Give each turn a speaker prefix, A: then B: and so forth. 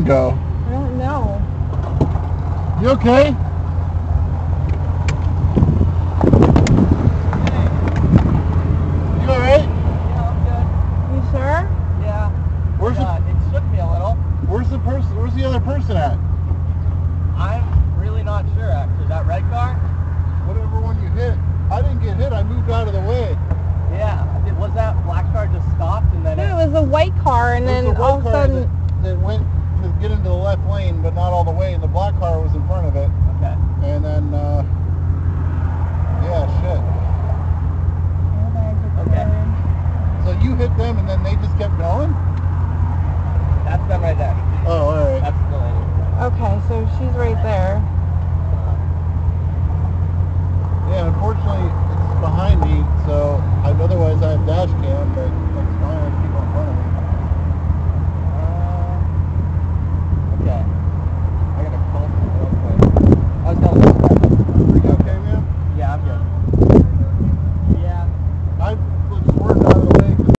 A: ago? I don't
B: know. You okay?
C: you sure
B: yeah
A: where's the other person at?
B: I'm really not sure, actually. That red car?
A: Whatever one you hit. I didn't get hit. I moved out of the way.
B: Yeah. Did, was that black car just stopped and then...
C: No, it, was a white car, and then all of a sudden...
A: That, went get into the left lane, but